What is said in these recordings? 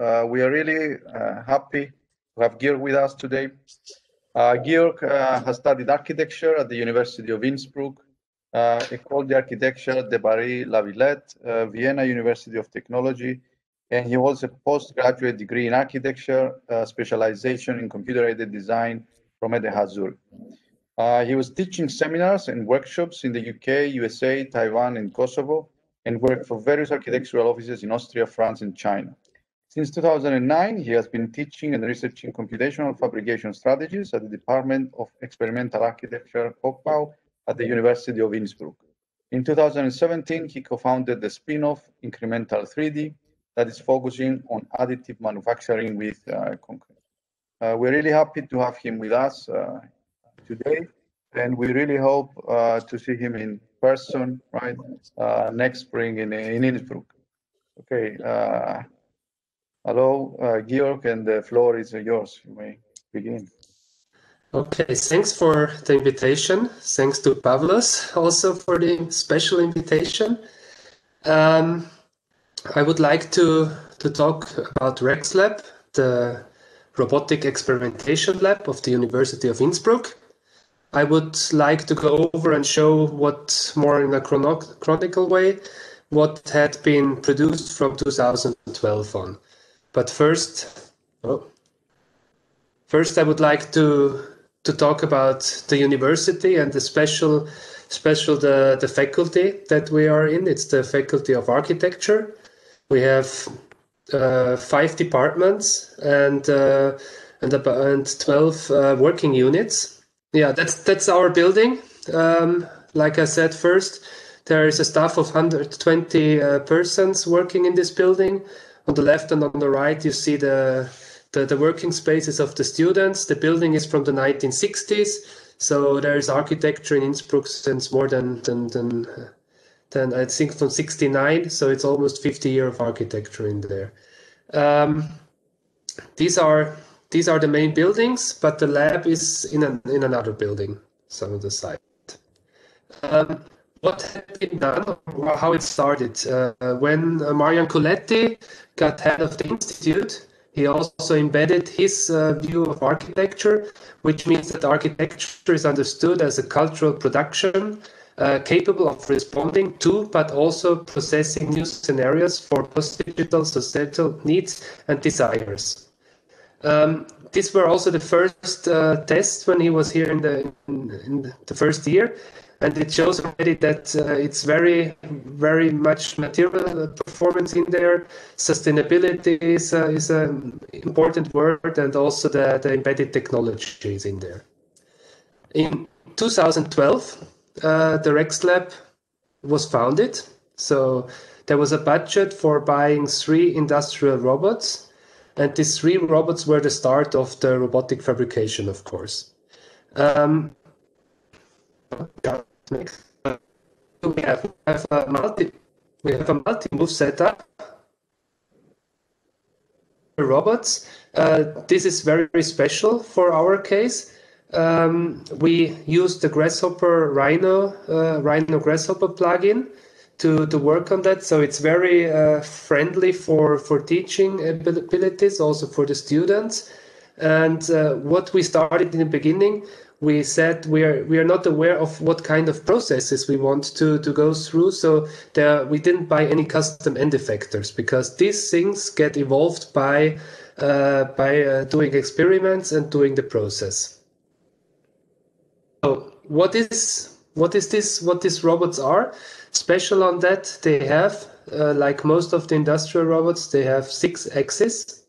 Uh, we are really uh, happy to have Georg with us today. Uh, Georg uh, has studied architecture at the University of Innsbruck, uh, École d'Architecture de Paris La Villette, uh, Vienna University of Technology, and he holds a postgraduate degree in architecture, specialization in computer-aided design from ETH Zurich. He was teaching seminars and workshops in the UK, USA, Taiwan, and Kosovo, and worked for various architectural offices in Austria, France, and China. Since 2009, he has been teaching and researching computational fabrication strategies at the Department of Experimental Architecture, Hochbau, at the University of Innsbruck. In 2017, he co-founded the spin-off Incremental 3D that is focusing on additive manufacturing with uh, concrete. Uh, we're really happy to have him with us uh, today, and we really hope uh, to see him in person, right, uh, next spring in, in Innsbruck. Okay, uh, hello, uh, Georg, and the floor is yours. You may begin. Okay, thanks for the invitation. Thanks to Pavlos also for the special invitation. Um, I would like to, to talk about REXLab, the robotic experimentation lab of the University of Innsbruck. I would like to go over and show what more in a chronicle way what had been produced from 2012 on. But first, oh, first I would like to to talk about the university and the special special the, the faculty that we are in. It's the faculty of architecture. We have uh, five departments and uh, and, and 12 uh, working units yeah, that's that's our building. Um, like I said first, there is a staff of 120 uh, persons working in this building. On the left and on the right, you see the, the, the working spaces of the students. The building is from the 1960s, so there is architecture in Innsbruck since more than than than, than I think from 69. So it's almost 50 years of architecture in there. Um, these are these are the main buildings, but the lab is in, an, in another building, some of the site. Um, what had been done, how it started. Uh, when uh, Marjan Colletti got head of the institute, he also embedded his uh, view of architecture, which means that architecture is understood as a cultural production uh, capable of responding to, but also processing new scenarios for post-digital societal needs and desires. Um, these were also the first uh, tests when he was here in the in, in, the first year, and it shows already that uh, it's very very much material performance in there. Sustainability is uh, is an important word, and also the, the embedded technology is in there. In 2012, uh, the REXLab was founded. So there was a budget for buying three industrial robots and these three robots were the start of the robotic fabrication, of course. Um, we have, have a multi we have a multi-move setup robots. Uh, this is very, very special for our case. Um, we use the Grasshopper Rhino uh, Rhino Grasshopper plugin to, to work on that. So it's very uh, friendly for, for teaching abilities, also for the students. And uh, what we started in the beginning, we said we are we are not aware of what kind of processes we want to to go through. So there we didn't buy any custom end effectors because these things get evolved by uh, by uh, doing experiments and doing the process. So what is what is this? What these robots are? Special on that, they have, uh, like most of the industrial robots, they have six axes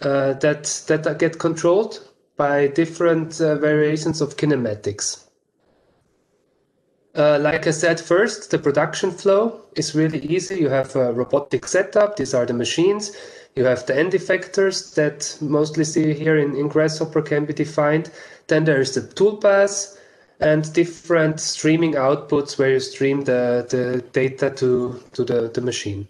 uh, that, that get controlled by different uh, variations of kinematics. Uh, like I said first, the production flow is really easy. You have a robotic setup. These are the machines. You have the end effectors that mostly see here in, in Grasshopper can be defined. Then there is the toolpath and different streaming outputs where you stream the, the data to, to the, the machine.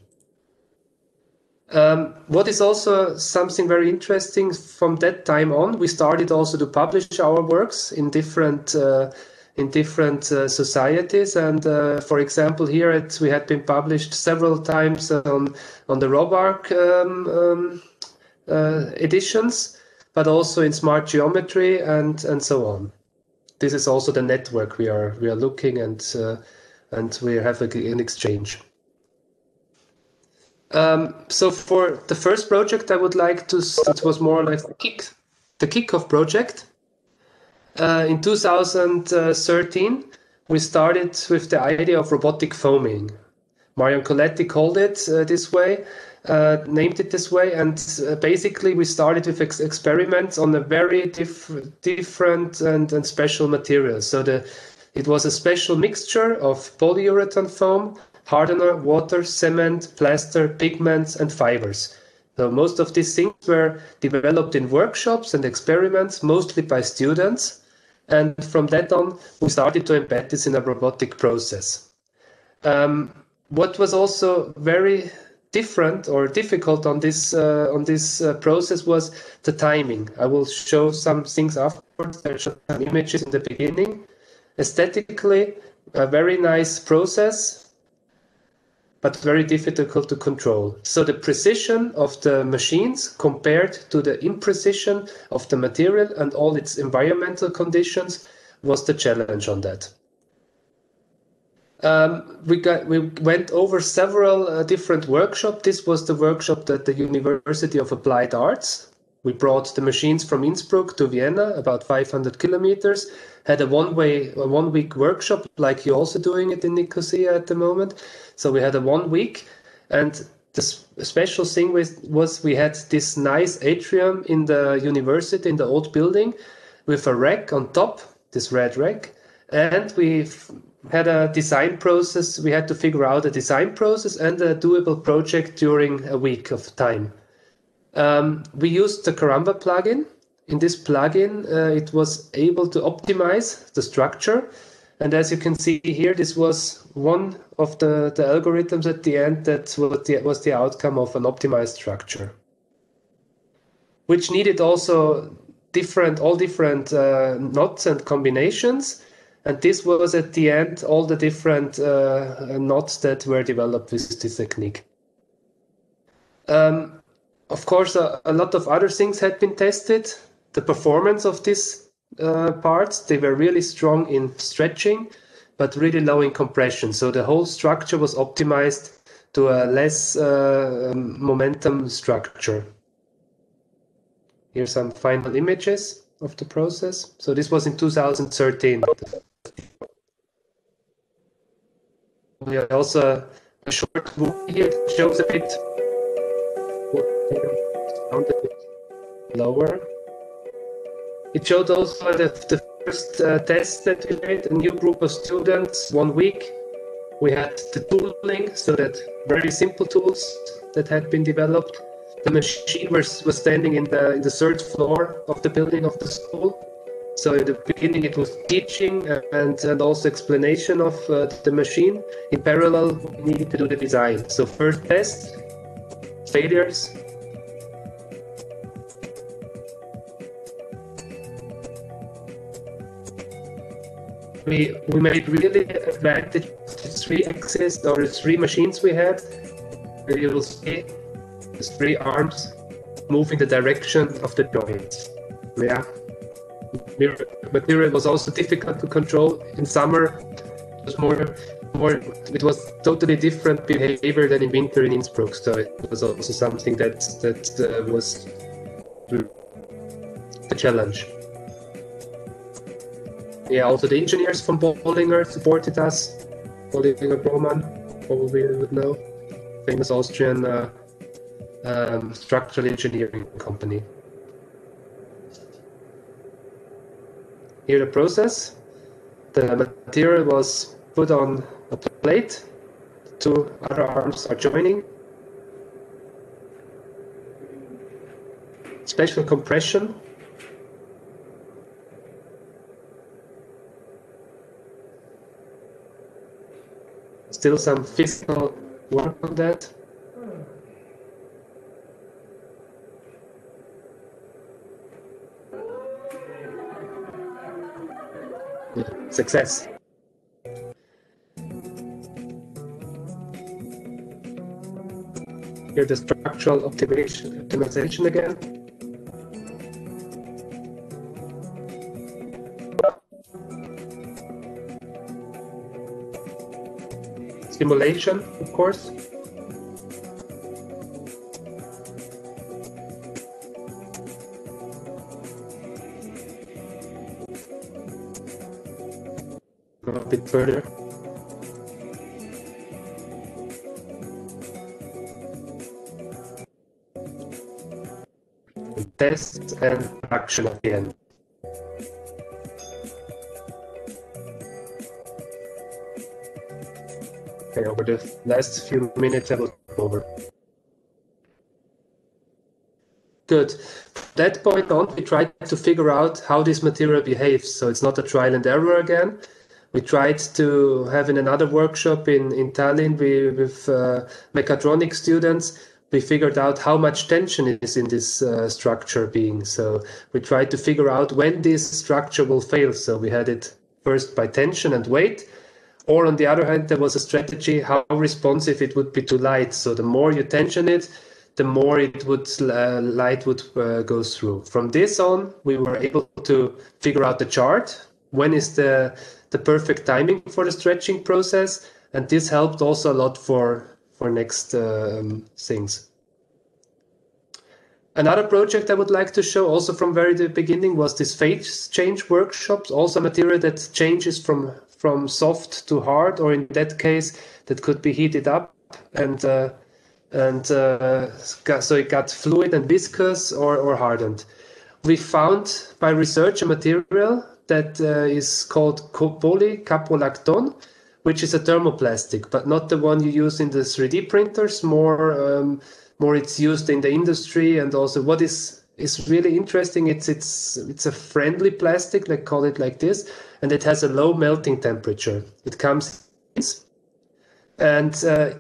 Um, what is also something very interesting from that time on, we started also to publish our works in different uh, in different uh, societies. And uh, for example, here it, we had been published several times on, on the RobArch um, um, uh, editions, but also in smart geometry and, and so on. This is also the network we are we are looking and uh, and we have an exchange. Um, so for the first project, I would like to. It was more like the kick, the kickoff project. Uh, in 2013, we started with the idea of robotic foaming. Marjan Colletti called it uh, this way, uh, named it this way, and uh, basically we started with ex experiments on a very diff different and, and special material. So the it was a special mixture of polyurethane foam, hardener, water, cement, plaster, pigments, and fibers. So most of these things were developed in workshops and experiments, mostly by students. And from that on, we started to embed this in a robotic process. Um, what was also very different or difficult on this uh, on this uh, process was the timing. I will show some things afterwards. Are some images in the beginning. Aesthetically, a very nice process, but very difficult to control. So the precision of the machines compared to the imprecision of the material and all its environmental conditions was the challenge on that. Um, we got we went over several uh, different workshops. This was the workshop at the University of Applied Arts. We brought the machines from Innsbruck to Vienna, about 500 kilometers. Had a one-way, a one-week workshop, like you're also doing it in Nicosia at the moment. So we had a one week, and the special thing was, was we had this nice atrium in the university in the old building, with a rack on top, this red rack, and we had a design process. We had to figure out a design process and a doable project during a week of time. Um, we used the Karamba plugin. In this plugin, uh, it was able to optimize the structure. And as you can see here, this was one of the, the algorithms at the end that was the, was the outcome of an optimized structure, which needed also different, all different uh, knots and combinations and this was at the end all the different uh, knots that were developed with this technique. Um, of course, a, a, lot of other things had been tested. The performance of these uh, parts, they were really strong in stretching, but really low in compression. So the whole structure was optimized to a less uh, momentum structure. Here's some final images of the process. So this was in 2013. We have also a short movie here that shows a bit lower. It showed also the, the first uh, test that we made, a new group of students, one week. We had the tooling, so that very simple tools that had been developed. The machine was, was standing in the in the third floor of the building of the school so in the beginning, it was teaching and, and also explanation of uh, the machine. In parallel, we needed to do the design. So first test, failures. We, we made really advantage three axes or three machines we had. You will see the three arms move in the direction of the joints. Yeah material was also difficult to control in summer. It was more, more. It was totally different behavior than in winter in Innsbruck. So it was also something that that uh, was a challenge. Yeah, also the engineers from Bollinger supported us. Bollinger Grohmann, probably would know, famous Austrian uh, um, structural engineering company. Here the process. The material was put on a plate. Two other arms are joining. Special compression. Still some physical work on that. success. Here the structural optimization, optimization again. Simulation, of course. Go a bit further. Test and action at the end. Okay, over the last few minutes, I go over. Good. That point on, we tried to figure out how this material behaves. So it's not a trial and error again. We tried to have in another workshop in, in Tallinn we, with uh, mechatronic students. We figured out how much tension is in this uh, structure being. So we tried to figure out when this structure will fail. So we had it first by tension and weight, or on the other hand, there was a strategy how responsive it would be to light. So the more you tension it, the more it would uh, light would uh, go through. From this on, we were able to figure out the chart. When is the the perfect timing for the stretching process? And this helped also a lot for for next um, things. Another project I would like to show also from very the beginning was this phase change workshops, also material that changes from from soft to hard, or in that case, that could be heated up and uh, and uh, so it got fluid and viscous or, or hardened. We found by research a material that uh, is called polycaprolactone, which is a thermoplastic, but not the one you use in the 3D printers. More, um, more it's used in the industry, and also what is is really interesting. It's it's it's a friendly plastic, like call it like this, and it has a low melting temperature. It comes and uh,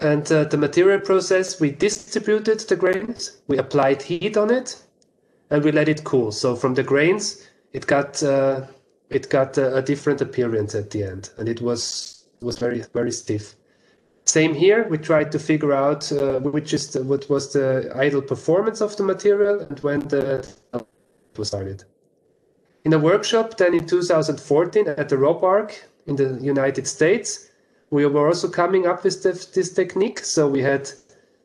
and uh, the material process we distributed the grains, we applied heat on it, and we let it cool. So from the grains, it got uh, it got a, a, different appearance at the end, and it was was very very stiff. Same here. We tried to figure out uh, which is the, what was the idle performance of the material and when the was started. In a workshop then in 2014 at the RobArch in the United States, we were also coming up with this, this technique. So we had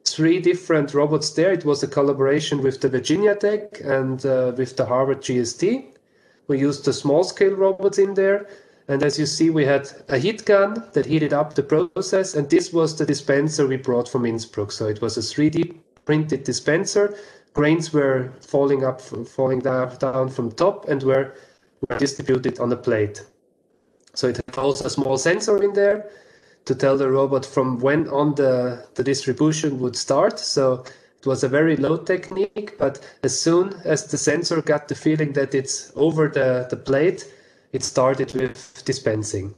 three different robots there. It was a collaboration with the Virginia Tech and uh, with the Harvard GSD. We used the small scale robots in there and as you see, we had a heat gun that heated up the process, and this was the dispenser we brought from Innsbruck. So it was a 3D printed dispenser. Grains were falling up, falling down, down from top, and were, were distributed on a plate. So it had also a small sensor in there to tell the robot from when on the, the distribution would start. So it was a very low technique, but as soon as the sensor got the feeling that it's over the, the plate, it started with dispensing.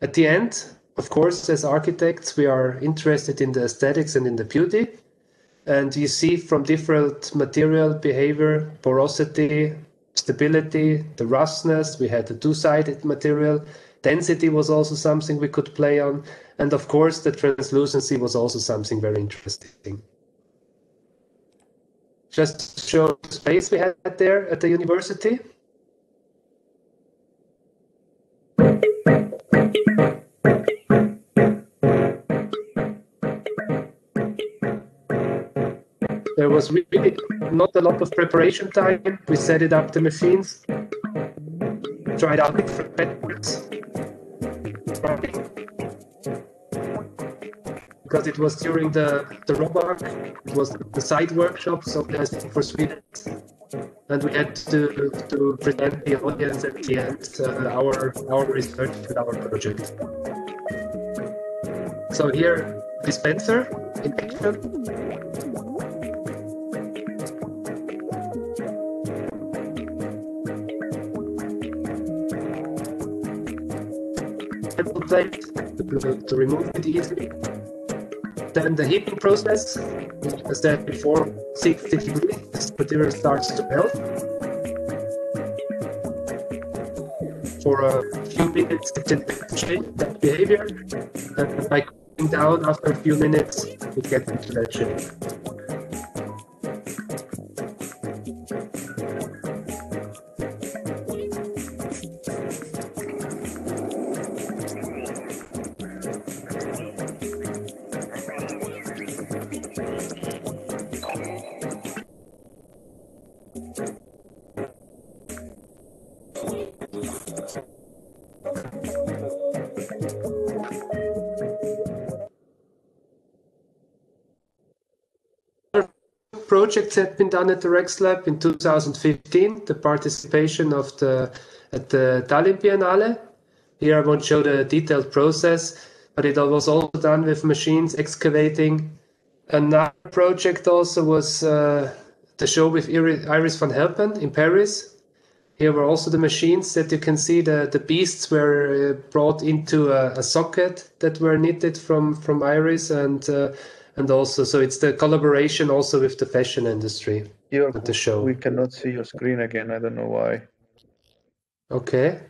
At the end, of course, as architects, we are interested in the aesthetics and in the beauty. And you see from different material behavior, porosity, stability, the roughness, we had the two-sided material. Density was also something we could play on. And of course, the translucency was also something very interesting. Just to show the space we had there at the university. There was really not a lot of preparation time. We set it up the machines, tried out different. Because it was during the, the RobArch, it was the side workshop, so there's for Sweden. And we had to, to present the audience at the end uh, our, our research with our project. So here, dispenser in action. to, to remove it easily. Then the heating process, as I said before, 60 degrees, material starts to melt. for a few minutes it can change that behavior. And by cooling down after a few minutes, it gets into that shape. Projects had been done at the REXLab in 2015, the participation of the at the Tallinn Biennale. Here I won't show the detailed process, but it was all done with machines excavating. Another project also was uh, the show with Iris van Herpen in Paris. Here were also the machines that you can see. The, the beasts were brought into a, a socket that were knitted from, from Iris and uh, and also so it's the collaboration also with the fashion industry Here, at the show. we cannot see your screen again. I don't know why. Okay.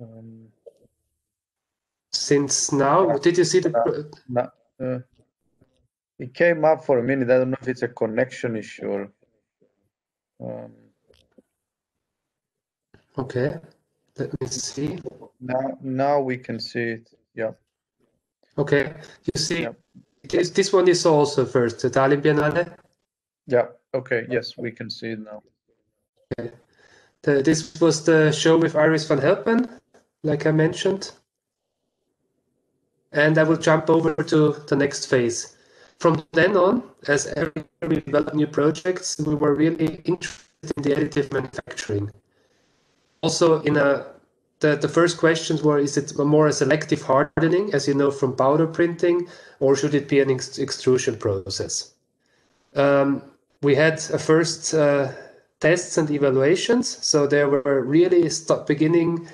Um, Since now, did you see the? no, uh, it came up for a minute. I don't know if it's a connection issue or. Um, Okay, let me see. now, now we can see it. Yeah. Okay, you see, Yep. this, this one is also first, the Tallinn Biennale. Yeah. Okay. Yes, we can see it now. The, this was the show with Iris van Herpen, like I mentioned. And I will jump over to the next phase. From then on, as every year we develop new projects, we were really interested in the additive manufacturing. Also, in a the, the first questions were: Is it more a selective hardening, as you know from powder printing, or should it be an ex- extrusion process? Um, we had a first uh, tests and evaluations. So there were really beginning.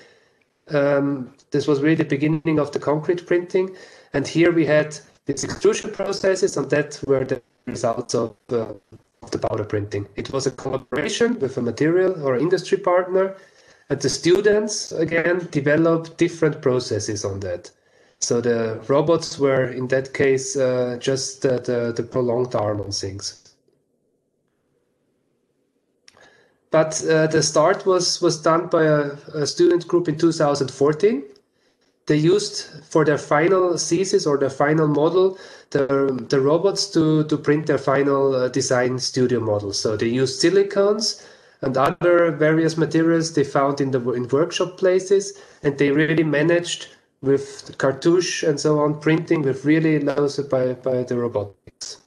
Um, this was really the beginning of the concrete printing, and here we had these extrusion processes, and that were the results of, uh, of the powder printing. It was a collaboration with a material or industry partner, and the students again developed different processes on that. So the robots were in that case uh, just uh, the, the prolonged arm on things. But uh, the start was was done by a, a, student group in 2014. They used for their final thesis or their final model the, the robots to, to print their final uh, design studio model. So they used silicones and other various materials they found in the in workshop places, and they really managed with cartouche and so on printing with really low by, by the robotics.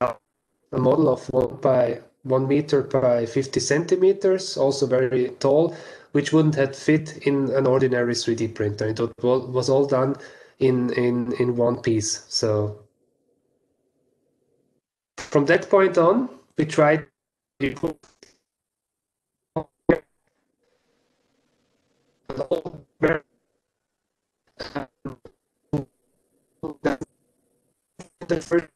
A model of one by one meter by 50 centimeters, also very tall, which wouldn't have fit in an ordinary 3D printer. It was all done in, in, in one piece. So from that point on, we tried to the first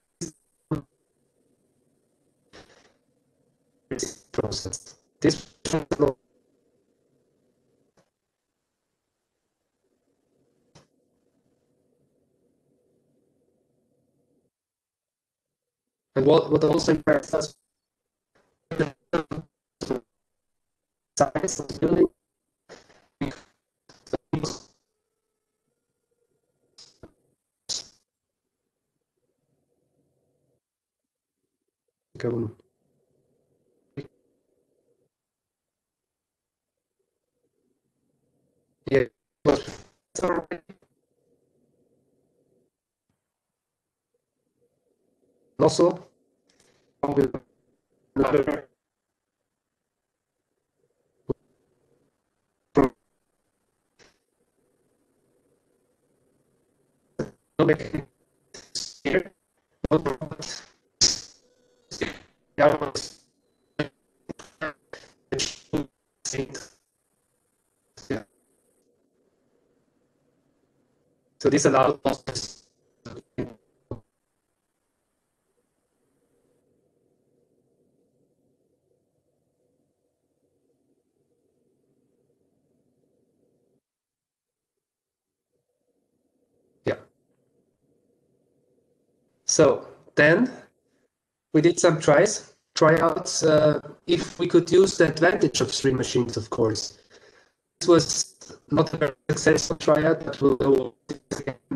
process. This and what, what also impacts us size of the building. Go Yeah, but also another So this allows us So then we did some tries, tryouts, uh, if we could use the advantage of three machines, of course. This was not a very successful tryout, but we'll go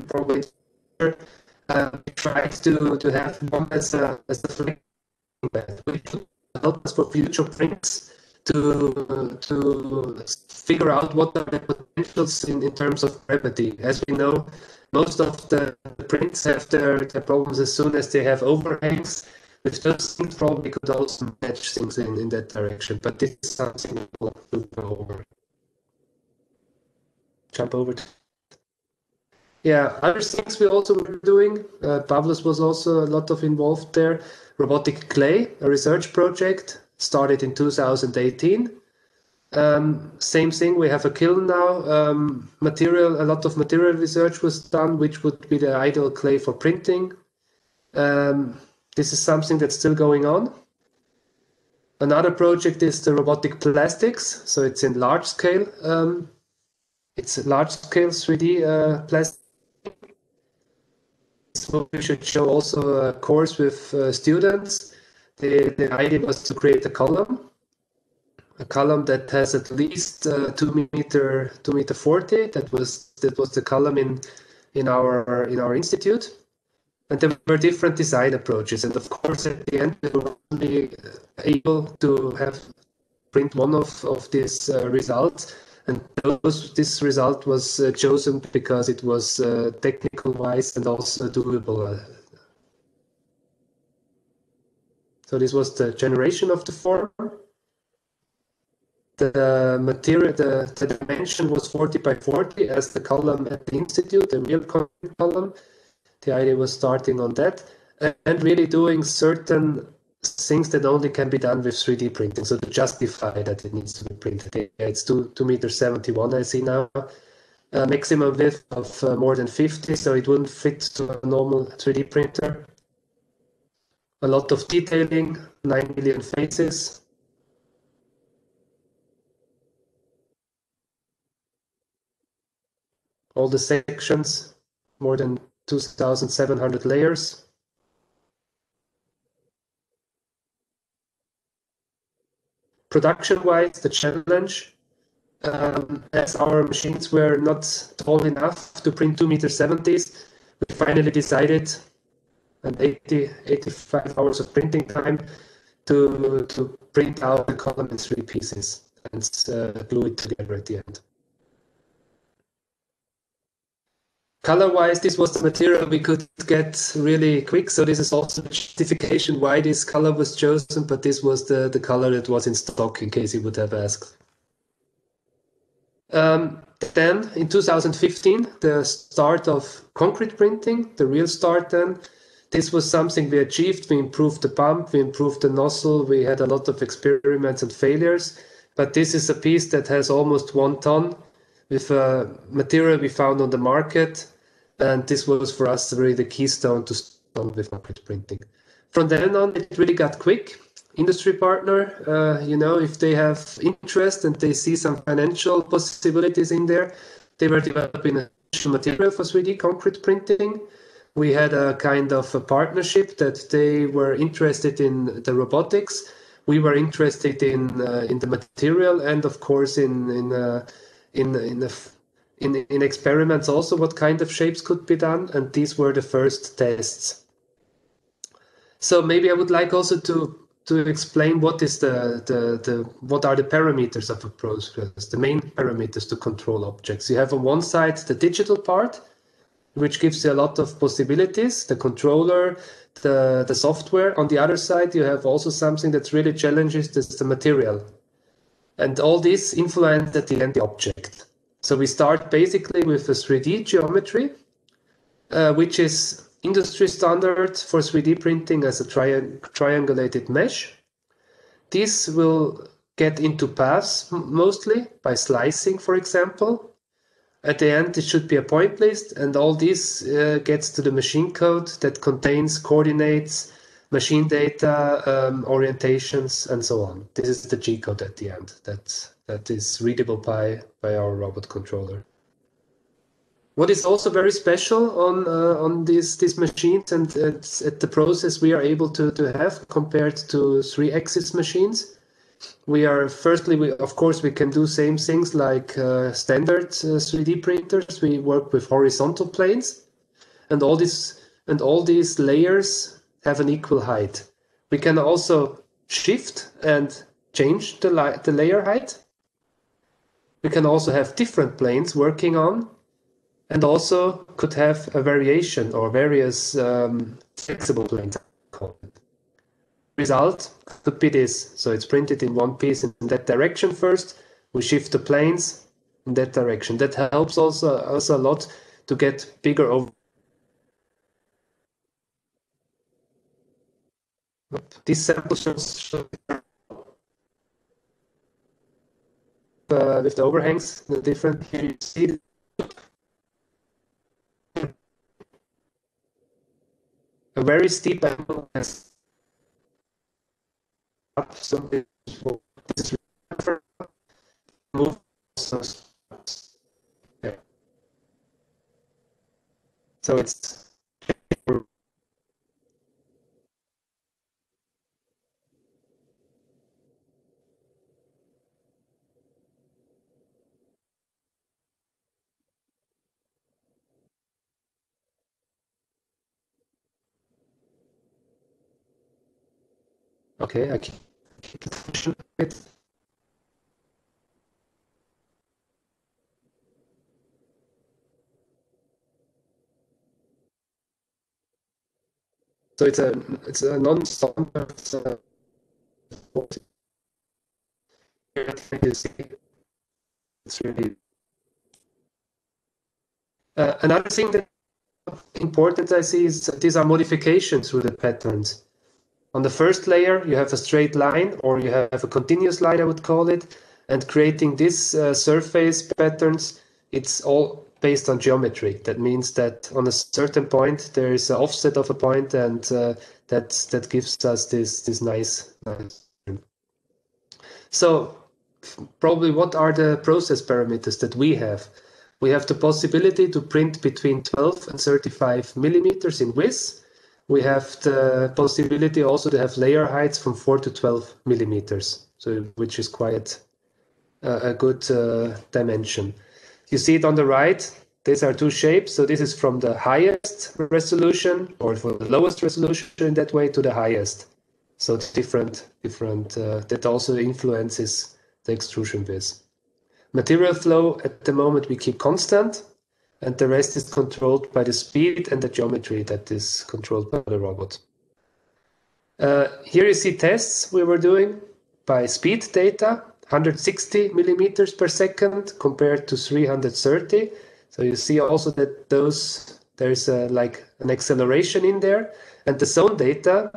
probably. Uh, we tried to, to have one as a, as a bed, which help us for future prints to to figure out what are the potentials in, in terms of gravity. As we know, most of the prints have their, their problems as soon as they have overhangs. With those things, probably could also match things in, in that direction. But this is something we'll go over. Jump over. To yeah, other things we also were doing. Uh, Pavlos was also a lot of involved there. Robotic clay, a research project started in 2018. Um, same thing, we have a kiln now. Um, material, a lot of material research was done, which would be the ideal clay for printing. Um, this is something that's still going on. Another project is the robotic plastics. So it's in large scale. Um, it's large scale 3D uh, plastic. So we should show also a course with uh, students. The, the idea was to create a column a column that has at least uh, two meter two meter forty. That was that was the column in in our in our institute, and there were different design approaches. And of course, at the end, we were only able to have print one of of these uh, results. And those, this result was uh, chosen because it was uh, technical wise and also doable. So this was the generation of the form the material, the, the dimension was 40 by 40 as the column at the institute, the real column. The idea was starting on that and really doing certain things that only can be done with 3D printing. So to justify that it needs to be printed. It's two, two meters 71, I see now. Uh, maximum width of uh, more than 50, so it wouldn't fit to a normal 3D printer. A lot of detailing, 9 million faces, all the sections, more than 2,700 layers. Production-wise, the challenge, um, as our machines were not tall enough to print 2 meter 70s, we finally decided, and 80, 85 hours of printing time, to, to print out the column in three pieces and uh, glue it together at the end. Color-wise, this was the material we could get really quick. So this is also justification why this color was chosen, but this was the, the color that was in stock in case you would have asked. Um, then in 2015, the start of concrete printing, the real start then, this was something we achieved. We improved the pump, we improved the nozzle, we had a lot of experiments and failures. But this is a piece that has almost one ton with a material we found on the market. And this was for us really the keystone to start with concrete printing. From then on, it really got quick. Industry partner, uh, you know, if they have interest and they see some financial possibilities in there, they were developing a material for 3D concrete printing. We had a kind of a partnership that they were interested in the robotics. We were interested in uh, in the material and of course in in uh, in in the in, in experiments also what kind of shapes could be done, and these were the first tests. So maybe I would like also to to explain what is the, the, the what are the parameters of a process, the main parameters to control objects. You have on one side the digital part, which gives you a lot of possibilities, the controller, the, the software. On the other side, you have also something that really challenges this, the material. And all this influence at the end the object. So we start basically with a 3D geometry, uh, which is industry standard for 3D printing as a tri triangulated mesh. This will get into paths mostly by slicing, for example. At the end, it should be a point list, and all this uh, gets to the machine code that contains coordinates, machine data, um, orientations, and so on. This is the G code at the end. That's that is readable by, by our robot controller. what is also very special on uh, on these these machines and at, at the process we are able to to have compared to three axis machines we are firstly we of course we can do same things like uh, standard uh, 3d printers we work with horizontal planes and all these and all these layers have an equal height we can also shift and change the, the layer height we can also have different planes working on and also could have a variation or various um, flexible planes. Result could be this. So it's printed in one piece in that direction first. We shift the planes in that direction. That helps also us a lot to get bigger over. This sample shows uh, with the overhangs, the different here you see a very steep angle has up so this move so it's Okay, I keep. So it's a it's a non-standard it's really uh, another thing that important I see is that these are modifications through the patterns. On the first layer, you have a straight line or you have a continuous line, I would call it. And creating these uh, surface patterns, it's all based on geometry. That means that on a certain point, there is an offset of a point and uh, that, that gives us this, this nice, nice. So probably what are the process parameters that we have? We have the possibility to print between 12 and 35 millimeters in width we have the possibility also to have layer heights from 4 to 12 millimeters, so which is quite uh, a good uh, dimension. You see it on the right. These are two shapes. So this is from the highest resolution or from the lowest resolution in that way to the highest. So different, different. Uh, that also influences the extrusion width. Material flow at the moment we keep constant and the rest is controlled by the speed and the geometry that is controlled by the robot. Uh, here you see tests we were doing by speed data, 160 millimeters per second compared to 330. So you see also that those there's a, like an acceleration in there, and the zone data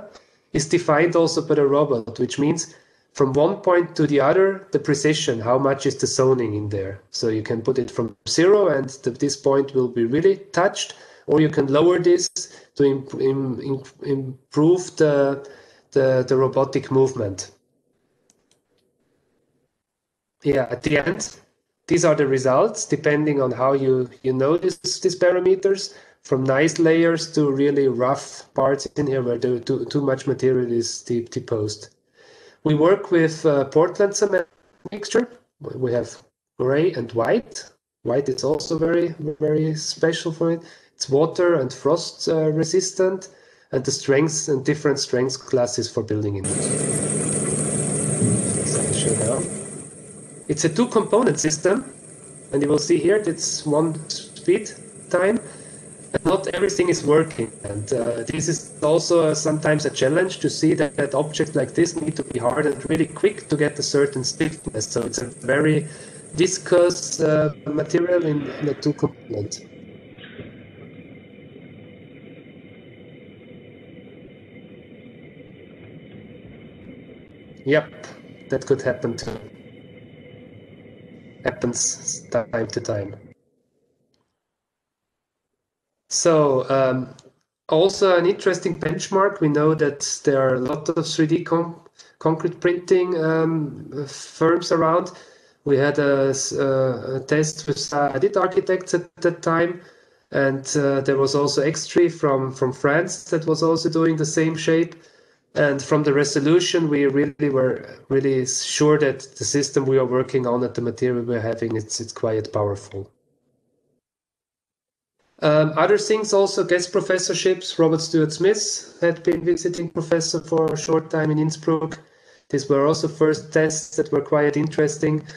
is defined also by the robot, which means from one point to the other, the precision, how much is the zoning in there. So you can put it from zero and the, this point will be really touched, or you can lower this to imp, Im, improve the, the, the robotic movement. Yeah, at the end, these are the results depending on how you, you notice these parameters from nice layers to really rough parts in here where too, too much material is deposed. We work with uh, Portland cement mixture. We have gray and white. White is also very, very special for it. It's water and frost uh, resistant, and the strengths and different strengths classes for building industry. It's a two component system, and you will see here it's one speed time not everything is working. And uh, this is also sometimes a challenge to see that, that objects like this need to be hard and really quick to get a certain stiffness. So it's a very viscous uh, material in, in the two components. Yep, that could happen too. Happens time to time. So um, also an interesting benchmark. We know that there are a lot of 3D concrete printing um, firms around. We had a, a, a test with Edit Architects at that time, and uh, there was also XtreeE from from France that was also doing the same shape. And from the resolution, we really were really sure that the system we are working on at the material we're having it's it's quite powerful. Um, other things also guest professorships. Robert Stuart Smith had been visiting professor for a short time in Innsbruck. These were also first tests that were quite interesting.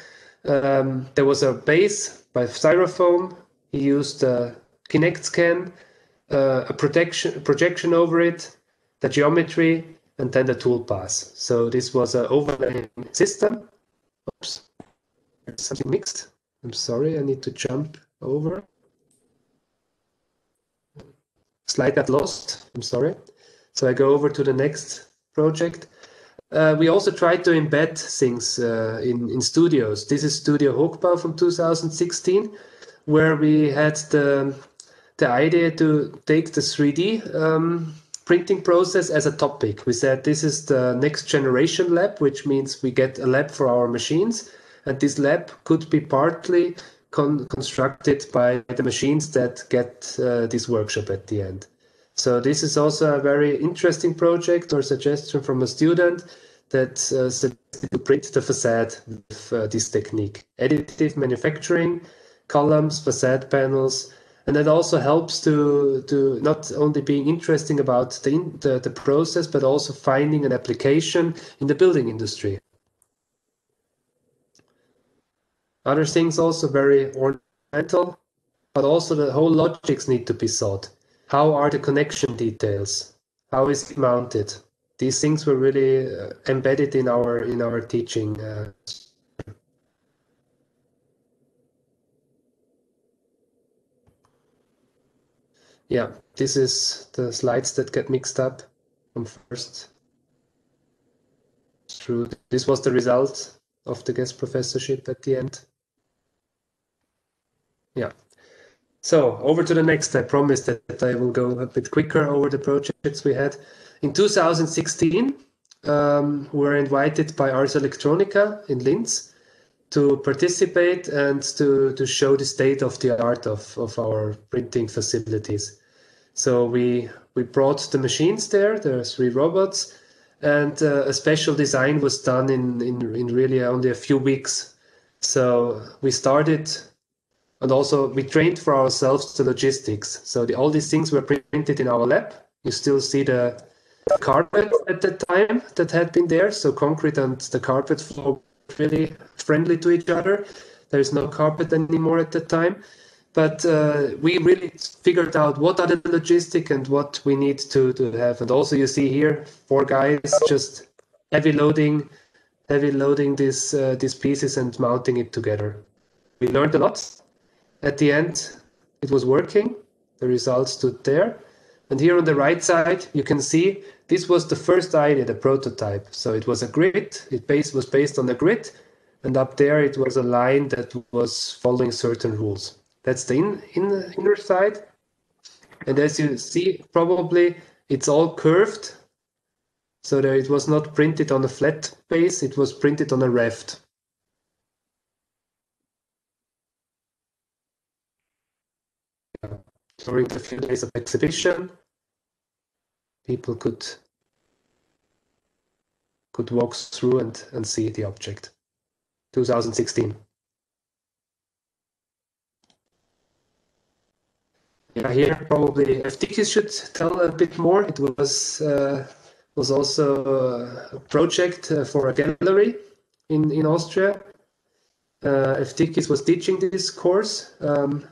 Um, there was a base by Styrofoam. He used a Kinect scan, uh, a protection projection over it, the geometry, and then the toolpaths. So this was an overlaying system. Oops, something mixed. I'm sorry, I need to jump over. Slide got lost. I'm sorry. So I go over to the next project. Uh, we also tried to embed things uh, in, in studios. This is Studio Hochbau from 2016, where we had the, the idea to take the 3D um, printing process as a topic. We said this is the next generation lab, which means we get a lab for our machines. And this lab could be partly con constructed by the machines that get uh, this workshop at the end. So this is also a very interesting project or suggestion from a student that uh, to print the facade with uh, this technique. Additive manufacturing, columns, facade panels, and that also helps to to not only being interesting about the, the, the process, but also finding an application in the building industry. Other things also very ornamental, but also the whole logics need to be thought. How are the connection details? How is it mounted? These things were really uh, embedded in our in our teaching. Uh, yeah, this is the slides that get mixed up from first through. This was the result of the guest professorship at the end. Yeah. So over to the next. I promised that I will go a bit quicker over the projects we had. In 2016, um, we were invited by Ars Electronica in Linz to participate and to, to show the state of the art of, of our printing facilities. So we we brought the machines there. There are three robots, and uh, a special design was done in, in in really only a few weeks. So we started and also we trained for ourselves the logistics. So the, all these things were printed in our lab. You still see the carpet at the time that had been there. So concrete and the carpet floor really friendly to each other. There is no carpet anymore at the time. But uh, we really figured out what are the logistic and what we need to, to have. And also you see here, four guys just heavy loading, heavy loading these uh, these pieces and mounting it together. We learned a lot at the end, it was working. The results stood there. And here on the right side, you can see this was the first idea, the prototype. So it was a grid. It base, was based on a grid. And up there, it was a line that was following certain rules. That's the in, in, inner side. And as you see, probably it's all curved. So that it was not printed on a flat base, it was printed on a raft. During the few days of exhibition, people could could walk through and, and see the object. 2016. Yeah, here probably FTKIS should tell a bit more. It was uh, was also a project uh, for a gallery in, in Austria. Uh, FTKIS was teaching this course. Um,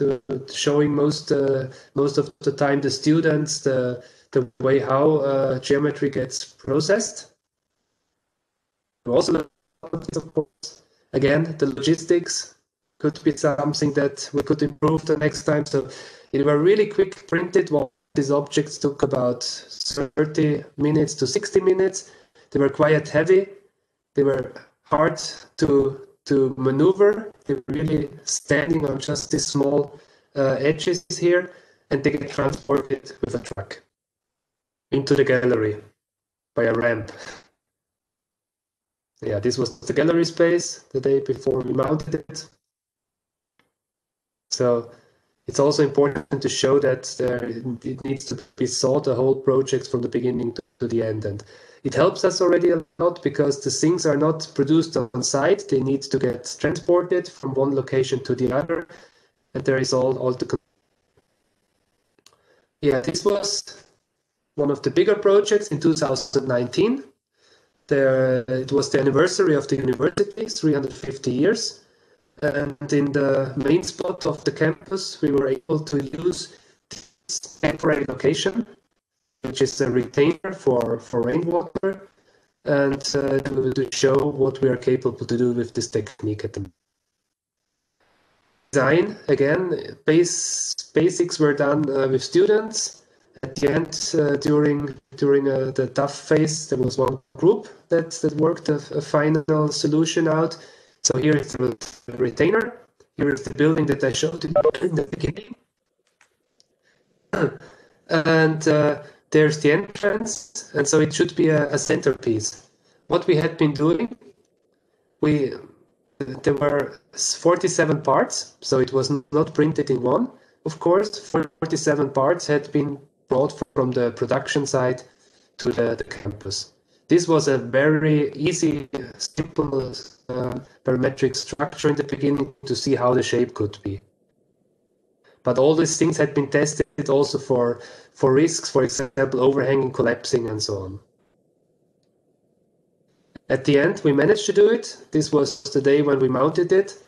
to showing most uh, most of the time the students the the way how uh, geometry gets processed. Also, of course, again, the logistics could be something that we could improve the next time. So it were really quick printed. Well, these objects took about 30 minutes to 60 minutes. They were quite heavy. They were hard to to maneuver. They're really standing on just these small uh, edges here, and they get transported with a truck into the gallery by a ramp. yeah, this was the gallery space the day before we mounted it. So it's also important to show that there, it needs to be saw the whole project from the beginning to, to the end. And it helps us already a lot because the things are not produced on site. They need to get transported from one location to the other. And there is all, all the yeah, this was one of the bigger projects in 2019. There, it was the anniversary of the university, 350 years. And in the main spot of the campus, we were able to use this temporary location, which is a retainer for, for rainwater, and uh, to, to show what we are capable to do with this technique at the design again base basics were done uh, with students. At the end uh, during during uh, the tough phase there was one group that that worked a, a final solution out. So here is the retainer. Here is the building that i showed in the beginning. And uh, there's the entrance and so it should be a, a centerpiece what we had been doing we there were 47 parts, so it was not printed in one. Of course, 47 parts had been brought from the production site to the, the campus. This was a very easy, simple uh, parametric structure in the beginning to see how the shape could be. But all these things had been tested also for, for risks, for example, overhanging, collapsing, and so on. At the end, we managed to do it. This was the day when we mounted it.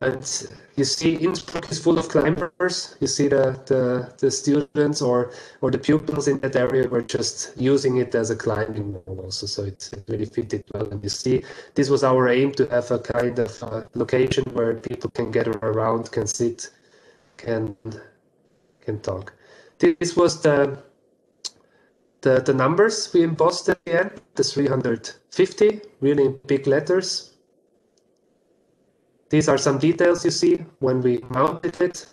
And you see Innsbruck is full of climbers. You see the, the, the students or, or the pupils in that area were just using it as a climbing wall also. So it, it really fitted well. And you see, this was our aim to have a kind of uh, location where people can get around, can sit, can, can talk. This was the the, the numbers we embossed at the end, the 350, really big letters. These are some details you see when we mounted it.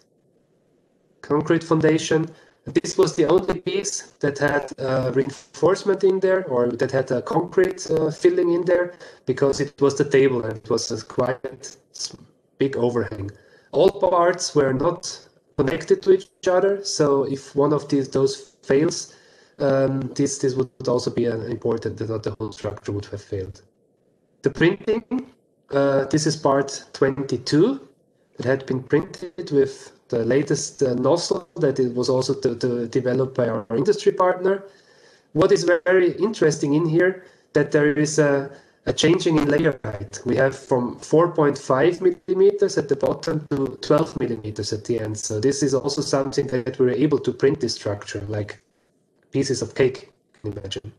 Concrete foundation. This was the only piece that had uh, reinforcement in there or that had a concrete uh, filling in there because it was the table and it was a quite big overhang. All parts were not connected to each other. So if one of these those fails, um, this this would also be an important that the whole structure would have failed. The printing, uh, this is part 22 that had been printed with the latest uh, nozzle that it was also to, to developed by our industry partner. What is very interesting in here that there is a, a changing in layer height. We have from 4.5 millimeters at the bottom to 12 millimeters at the end. So this is also something that we were able to print this structure like pieces of cake, you can imagine.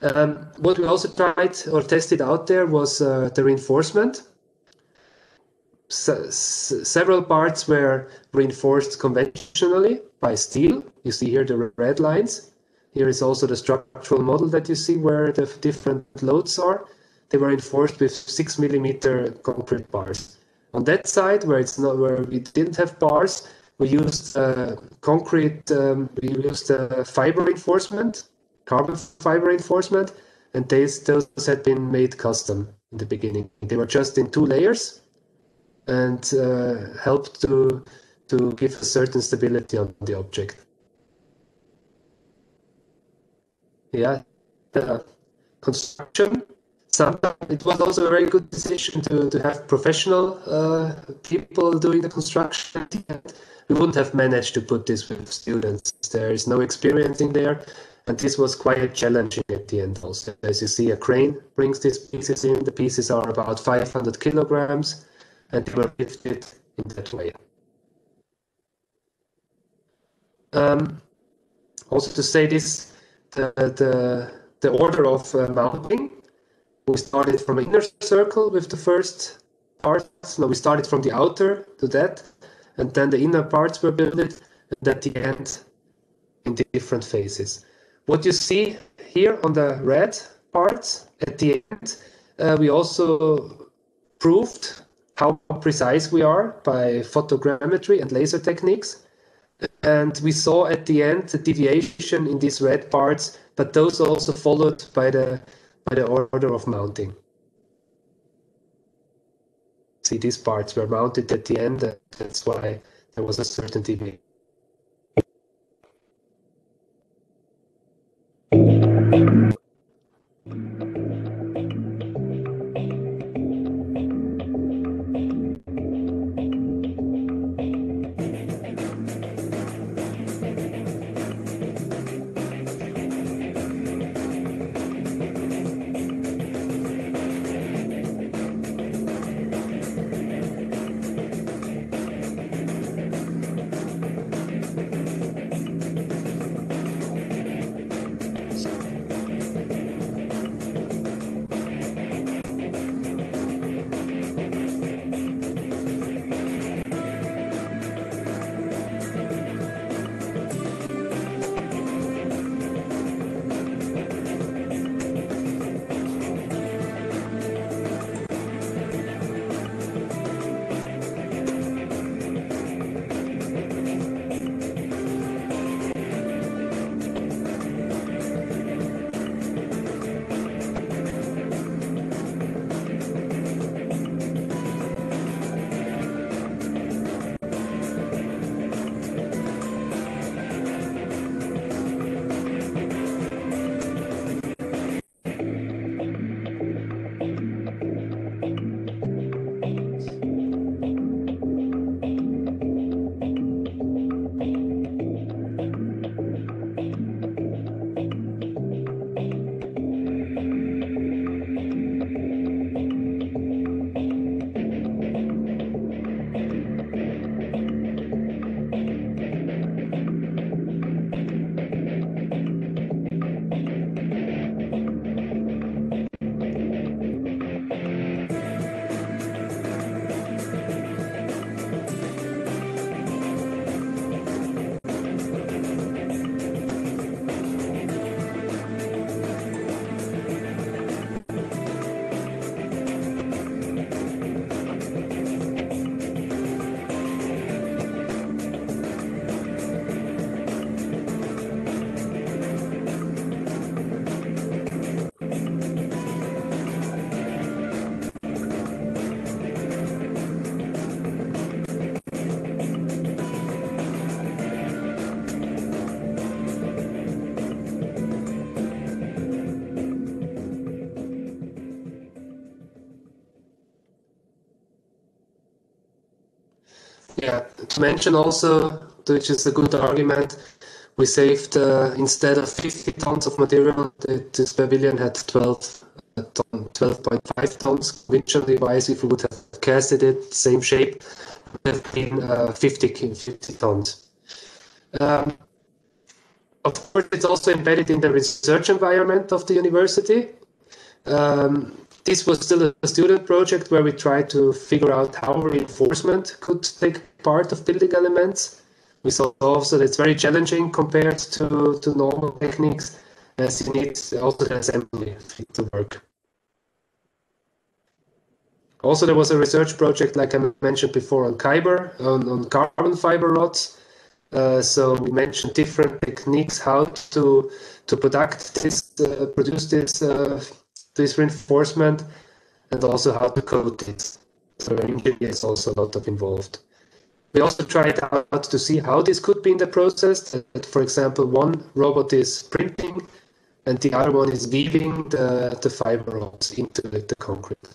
Um, what we also tried or tested out there was uh, the reinforcement. several parts were reinforced conventionally by steel. You see here the red lines. Here is also the structural model that you see where the different loads are. They were enforced with six millimeter concrete bars. On that side, where it's not where we didn't have bars, we used uh, concrete, um, we used uh, fiber reinforcement, carbon fiber reinforcement, and these, those had been made custom in the beginning. They were just in two layers and uh, helped to, to give a certain stability on the object. Yeah, the construction. Sometimes it was also a very good decision to, to have professional uh, people doing the construction we wouldn't have managed to put this with students. There is no experience in there. And this was quite challenging at the end also. As you see, a crane brings these pieces in. The pieces are about 500 kilograms and they were lifted in that way. Um, also to say this, the, the, the order of uh, mounting, we started from inner circle with the first parts. No, we started from the outer to that and then the inner parts were built and at the end in the different phases. What you see here on the red parts at the end, uh, we also proved how precise we are by photogrammetry and laser techniques. And we saw at the end the deviation in these red parts, but those are also followed by the by the order of mounting. See, these parts were mounted at the end, and that's why there was a certain deviation. Yeah, to mention also, which is a good argument, we saved uh, instead of 50 tons of material, the, this pavilion had 12 uh, 12.5 tons. Conventionally wise, if we would have casted it, same shape, would have been uh, 50, 50 tons. Um, of course, it's also embedded in the research environment of the university. Um, this was still a student project where we tried to figure out how reinforcement could take part of building elements. We saw also that it's very challenging compared to, to normal techniques as you need also the assembly to work. Also, there was a research project, like I mentioned before, on Kyber, on, on carbon fiber rods. Uh, so we mentioned different techniques how to to product this, uh, produce this uh, this reinforcement, and also how to coat it. So engineer is also a lot of involved. We also tried out to see how this could be in the process. That, for example, one robot is printing, and the other one is weaving the, the fiber rods into the, concrete.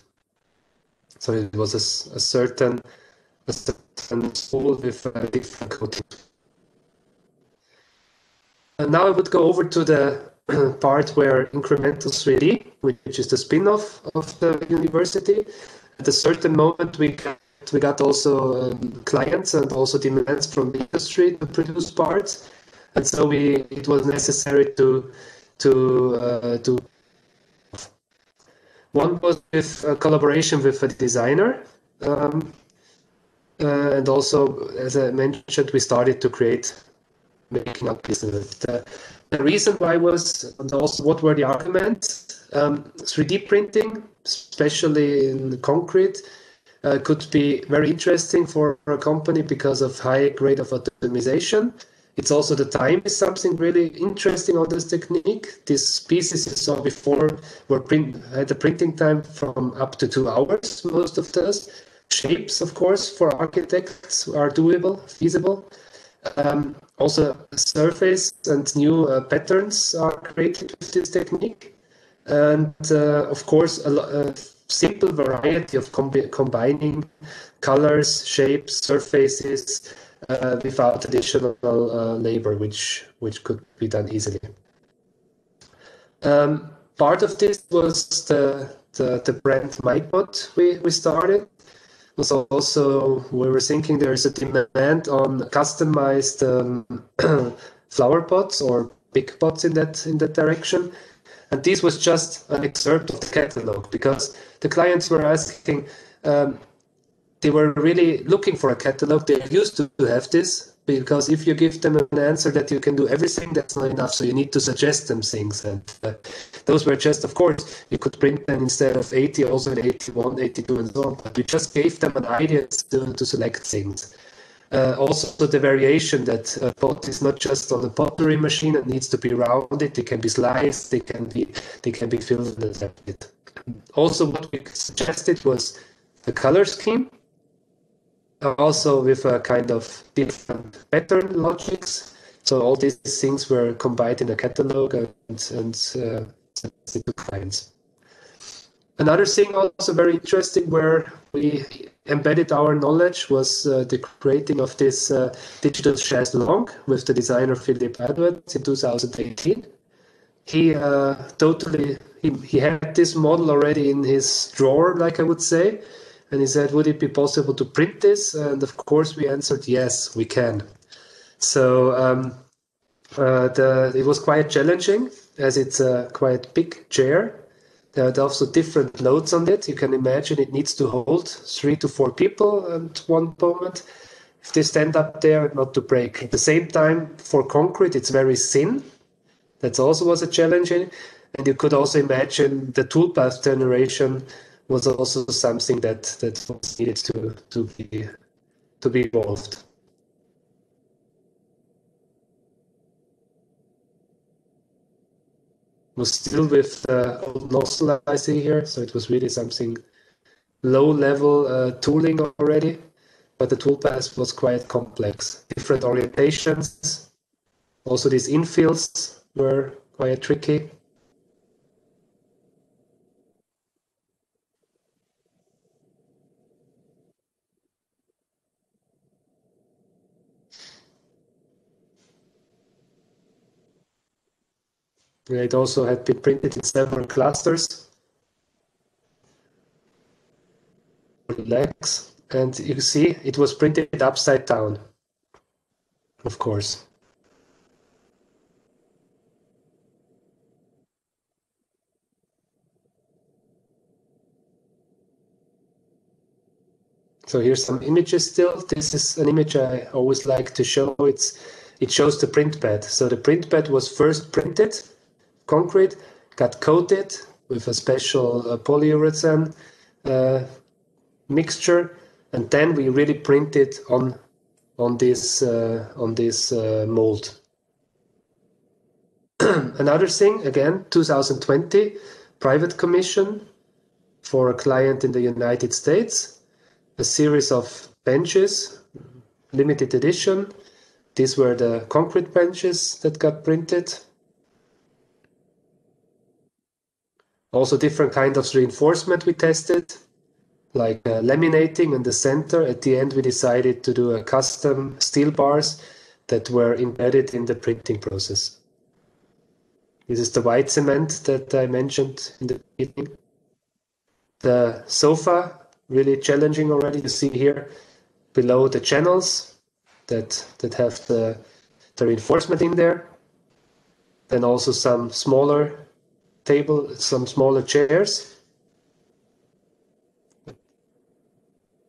So it was a, a certain a certain tool with a different coating. And now I would go over to the part where incremental 3D, which is the spin-off of the university, at a certain moment we we got also um, clients and also demands from the industry to produce parts, and so we it was necessary to to uh, to one was with a collaboration with a designer. Um, uh, and also, as I mentioned, we started to create making up this. The, the reason why was, and also what were the arguments? Um, 3D printing, especially in concrete, uh, could be very interesting for a company because of high grade of optimization. It's also the time is something really interesting on this technique. These pieces you saw before were print had a printing time from up to two hours, most of those, shapes, of course, for architects are doable, feasible. Um, also, surface and new uh, patterns are created with this technique. And uh, of course, a, a, simple variety of combi combining colors, shapes, surfaces uh, without additional uh, labor, which, which could be done easily. Um, part of this was the, the, the brand MyPot we, we started was also we were thinking there is a demand on customized um, flower pots or big pots in that in that direction. And this was just an excerpt of the catalog because the clients were asking, um, they were really looking for a catalog. They used to have this, because if you give them an answer that you can do everything, that's not enough. So you need to suggest them things. And uh, those were just, of course, you could print them instead of 80, also in 81, 82, and so on. But we just gave them an idea to, to select things. Uh, also, the variation that a pot is not just on a pottery machine; it needs to be rounded. They can be sliced. They can be they can be filled and adapted. Also, what we suggested was the color scheme also with a kind of different pattern logics. So all these things were combined in a catalog and, and uh, to clients. Another thing also very interesting where we embedded our knowledge was uh, the creating of this uh, digital chaise longue with the designer Philipp Aduatz in 2018. He uh, totally, he, he had this model already in his drawer, like I would say, and he said, Would it be possible to print this? And of course, we answered, Yes, we can. So um, uh, the, it was quite challenging as it's a quite big chair. There are also different loads on it. You can imagine it needs to hold three to four people at one moment if they stand up there not to break. At the same time, for concrete, it's very thin. That also was a challenge. And you could also imagine the toolpath generation was also something that that was needed to to be to be evolved. Was still with uh, old nozzle I see here, so it was really something low level uh, tooling already, but the toolpath was quite complex. Different orientations, also these infills were quite tricky. It also had been printed in several clusters. Legs, and you see it was printed upside down, of course. So here's some images still. This is an image I always like to show. It's it shows the print bed. So the print bed was first printed concrete, got coated with a special uh, polyurethane uh, mixture, and then we really printed on on this uh, on this uh, mold. Another thing, again, 2020, private commission for a client in the United States, a series of benches, limited edition. These were the concrete benches that got printed Also different kind of reinforcement we tested, like uh, laminating in the center. At the end, we decided to do a custom steel bars that were embedded in the printing process. This is the white cement that I mentioned in the beginning. The sofa, really challenging already. You see here below the channels that, that have the, the reinforcement in there. Then also some smaller table, some smaller chairs.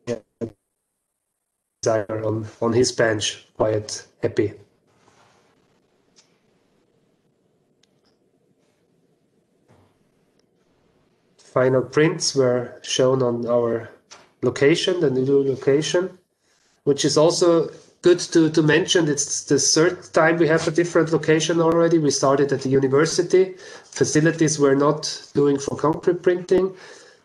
Yeah. On, on his bench, quite happy. Final prints were shown on our location, the new location, which is also good to, to mention it's the third time we have a different location already. We started at the university. Facilities were not doing for concrete printing.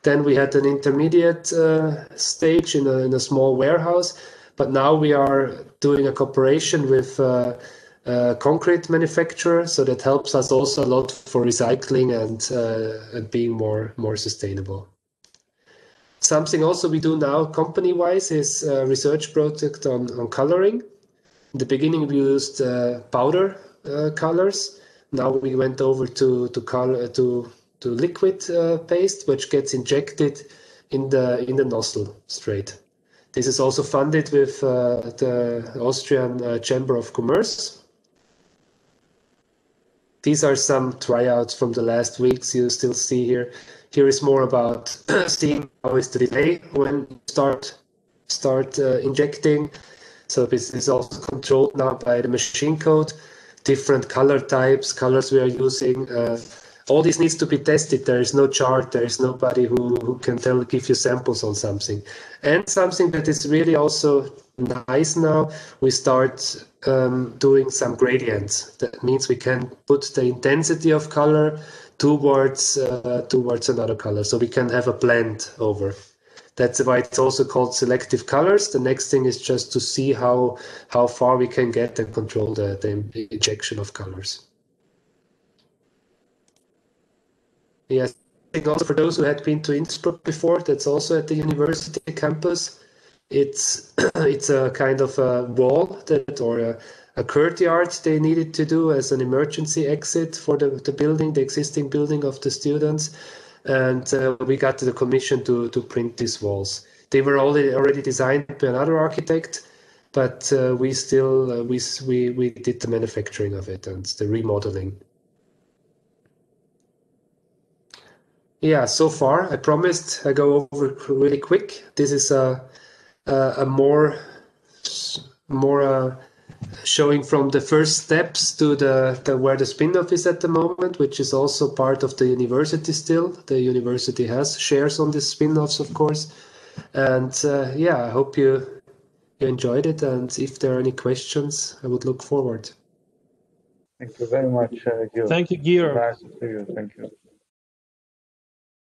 Then we had an intermediate uh, stage in a, in a small warehouse. But now we are doing a cooperation with uh, a concrete manufacturer, so that helps us also a lot for recycling and, uh, and being more, more sustainable. Something also we do now company-wise is a research project on, on coloring. In the beginning, we used uh, powder uh, colors. Now we went over to to color to to liquid uh, paste, which gets injected in the in the nozzle straight. This is also funded with uh, the Austrian uh, Chamber of Commerce. These are some tryouts from the last weeks you still see here. Here is more about seeing how is the delay when you start start uh, injecting. So this is also controlled now by the machine code, different color types, colors we are using. Uh, all this needs to be tested. There is no chart. There is nobody who, who can tell, give you samples on something. And something that is really also nice now, we start um, doing some gradients. That means we can put the intensity of color towards uh, towards another color, so we can have a blend over. That's why it's also called selective colors. The next thing is just to see how how far we can get and control the, the injection of colors. Yes, also for those who had been to Innsbruck before, that's also at the university campus. It's it's a kind of a wall that or a, a courtyard they needed to do as an emergency exit for the, the building, the existing building of the students. And uh, we got the commission to, to print these walls. They were already, already designed by another architect, but uh, we still uh, we, we we did the manufacturing of it and the remodeling. Yeah, so far I promised I go over really quick. This is a a, a more more uh, showing from the first steps to the, the where the spin-off is at the moment, which is also part of the university still. The university has shares on these spin-offs, of course. And uh, yeah, I hope you you enjoyed it. And if there are any questions, I would look forward. Thank you very much, uh, Thank you, Gear. Nice to see you. Thank you.